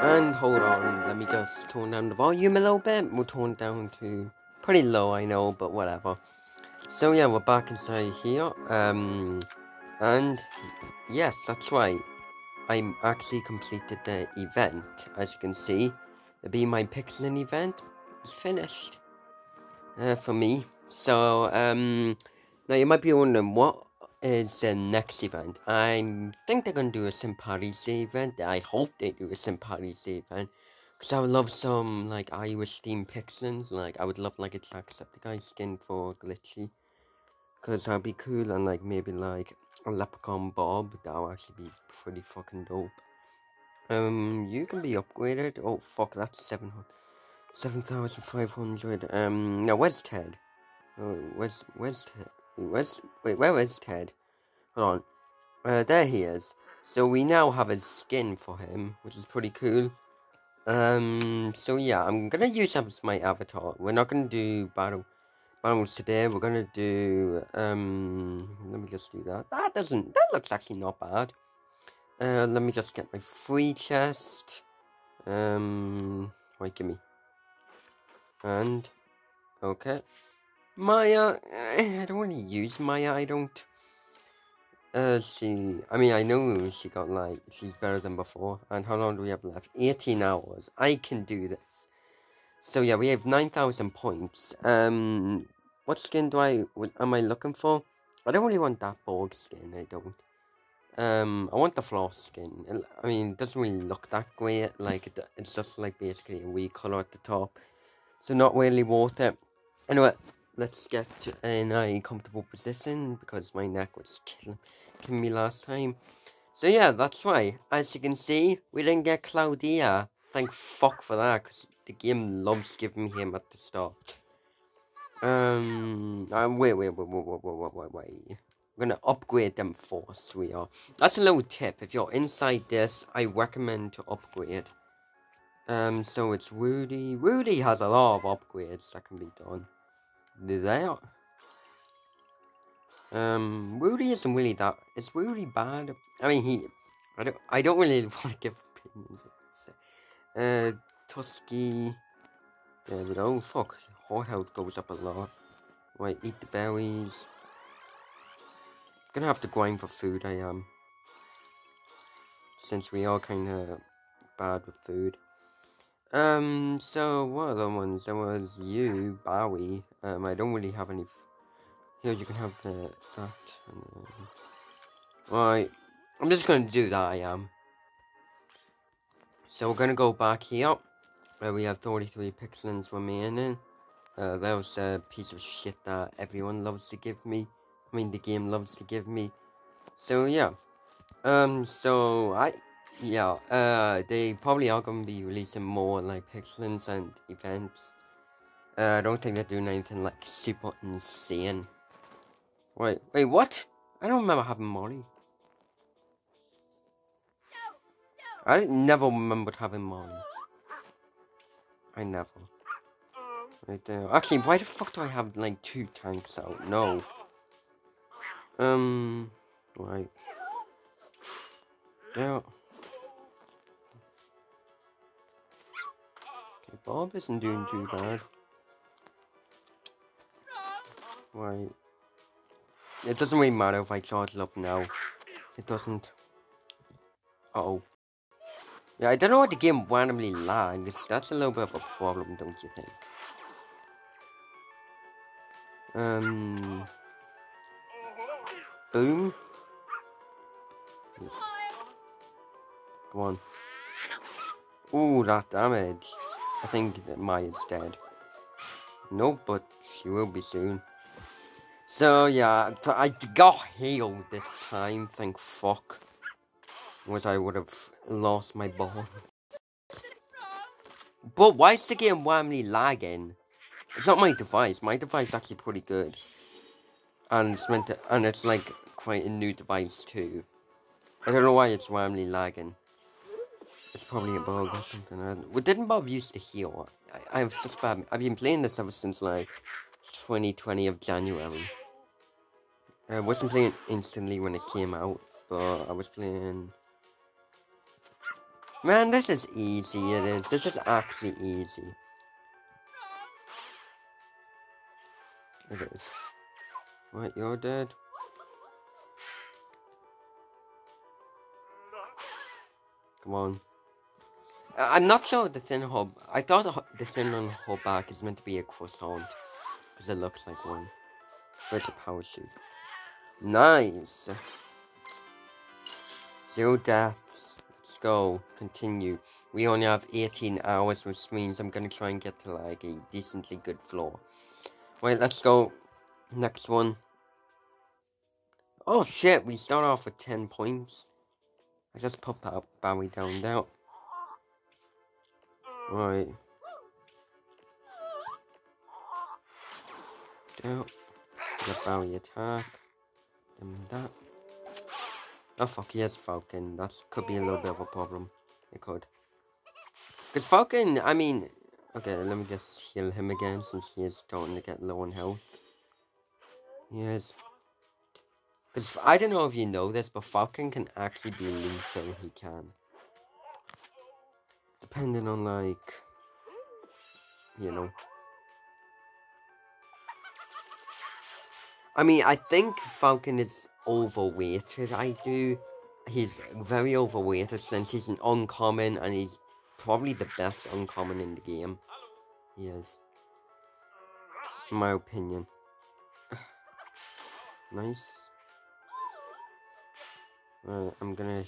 And hold on, let me just tone down the volume a little bit. We'll tone down to pretty low, I know, but whatever. So yeah, we're back inside here. Um, and yes, that's right. I actually completed the event. As you can see, the Be My Pixelin event is finished uh, for me. So um, now you might be wondering what is the next event. I think they're gonna do a Day event. I hope they do a Day event. Cause I would love some like iOS Steam pixelins. Like I would love like a Jacksepticeye skin for Glitchy. Cause that'd be cool and like maybe like a Leprechaun Bob. That would actually be pretty fucking dope. Um, you can be upgraded. Oh fuck, that's seven hundred. 7,500. Um, now where's Ted? Oh, where's, where's Ted? Where's, wait, where is Ted? Hold on. Uh, there he is. So we now have a skin for him, which is pretty cool. Um, so yeah, I'm gonna use up my avatar. We're not gonna do battle battles today. We're gonna do, um, let me just do that. That doesn't, that looks actually not bad. Uh, let me just get my free chest. Um, wait, give me. And, okay. Maya, I don't want to use Maya, I don't. Uh, she, I mean, I know she got like, she's better than before. And how long do we have left? 18 hours. I can do this. So yeah, we have 9,000 points. Um, what skin do I, what am I looking for? I don't really want that Borg skin, I don't. Um, I want the floss skin. I mean, it doesn't really look that great. Like, it, it's just like basically a wee colour at the top. So not really worth it. Anyway, let's get in a comfortable position because my neck was killing, me last time. So yeah, that's why. As you can see, we didn't get Cloudea. Thank fuck for that, because the game loves giving him at the start. Um, uh, wait, wait, wait, wait, wait, wait, wait, wait. We're gonna upgrade them first, we are. That's a little tip. If you're inside this, I recommend to upgrade. Um, so it's Woody. Woody has a lot of upgrades that can be done. There. Um, Woody isn't really that. Is Woody bad? I mean, he. I don't. I don't really want to give opinions. Uh, Tusky. There we go. Fuck. Whole health goes up a lot. Right, eat the berries. Gonna have to grind for food. I am. Since we are kind of bad with food. Um, so what other ones? There was you, Bowie. Um, I don't really have any. Here you can have the that. And, right, I'm just gonna do that. I am. So we're gonna go back here, where we have 33 pixels remaining. Uh, that was a piece of shit that everyone loves to give me. I mean, the game loves to give me. So yeah. Um, so I yeah, uh, they probably are going to be releasing more, like, pixelins and events. Uh, I don't think they're doing anything, like, super insane. Wait, wait, what? I don't remember having Molly. I never remembered having Molly. I never. Right there. Actually, why the fuck do I have, like, two tanks out? No. Um, right. Yeah. Okay, Bob isn't doing too bad. Right. It doesn't really matter if I charge it up now. It doesn't. Uh oh Yeah, I don't know why the game randomly lags. That's a little bit of a problem, don't you think? Um. Boom. Come on. Ooh, that damage. I think Maya's dead. Nope, but she will be soon. So yeah, I got healed this time, thank fuck. Was I would have lost my ball. But why is the game randomly lagging? It's not my device. My device is actually pretty good. And it's meant to, and it's like quite a new device too. I don't know why it's randomly lagging. It's probably a bug or something. Well, didn't Bob used to heal? I, I have such bad... I've been playing this ever since, like, 2020 of January. I wasn't playing instantly when it came out, but I was playing... Man, this is easy, it is. This is actually easy. It is. Right, you're dead? Come on. I'm not sure the thin hub. I thought the thin on her back is meant to be a croissant. Because it looks like one. But it's a power suit. Nice. Zero deaths. Let's go. Continue. We only have 18 hours, which means I'm going to try and get to like a decently good floor. Wait, let's go. Next one. Oh shit, we start off with 10 points. I just put Bowie down now. Right. Down. The Bowie attack. And that. Oh fuck, he has Falcon. That could be a little bit of a problem. It could. Because Falcon, I mean... Okay, let me just heal him again since he is starting to get low on health. Yes. Because I don't know if you know this, but Falcon can actually be lethal. He can. Depending on, like, you know. I mean, I think Falcon is overweighted. I do. He's very overweighted since he's an uncommon and he's probably the best uncommon in the game. He is. In my opinion. nice. Right, I'm gonna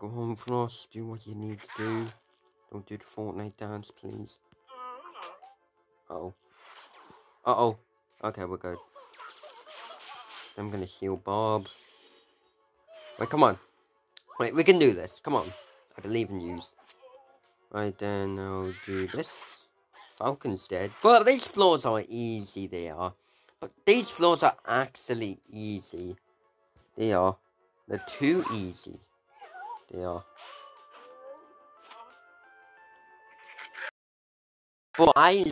go home, Floss. Do what you need to do. Don't do the Fortnite dance, please. Uh oh. Uh oh. Okay, we're good. I'm gonna heal Bob. Wait, come on. Wait, we can do this. Come on. I believe in you. Right, then I'll do this. Falcon's dead. But these floors are easy, they are. But these floors are actually easy. They are. They're too easy. They are. But I